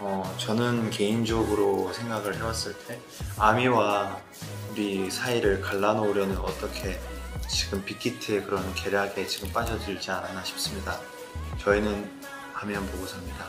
어, 저는 개인적으로 생각을 해왔을 때 아미와 우리 사이를 갈라놓으려는 어떻게 지금 빅히트의 그런 계략에 지금 빠져들지 않았나 싶습니다. 저희는 아미안 보고 삽니다.